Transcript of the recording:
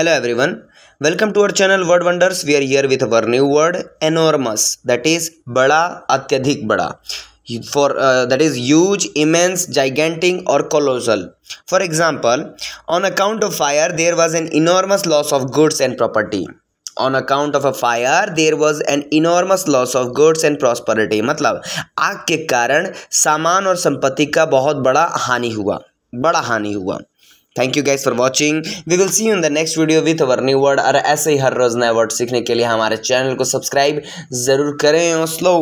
Hello everyone welcome to our channel word wonders we are here with our new word enormous that is बड़ा अत्यधिक बड़ा for that is huge immense gigantic और colossal for example on account of fire there was an enormous loss of goods and property on account of a fire there was an enormous loss of goods and prosperity मतलब आग के कारण सामान और संपत्ति का बहुत बड़ा हानि हुआ। बड़ा हानि हुआ। Thank you guys for watching we will see in the next video with our new word और ऐसे ही हर रोज नए वर्ड सीखने के लिए हमारे चैनल को सब्सक्राइब ज़रूर करें और स्लो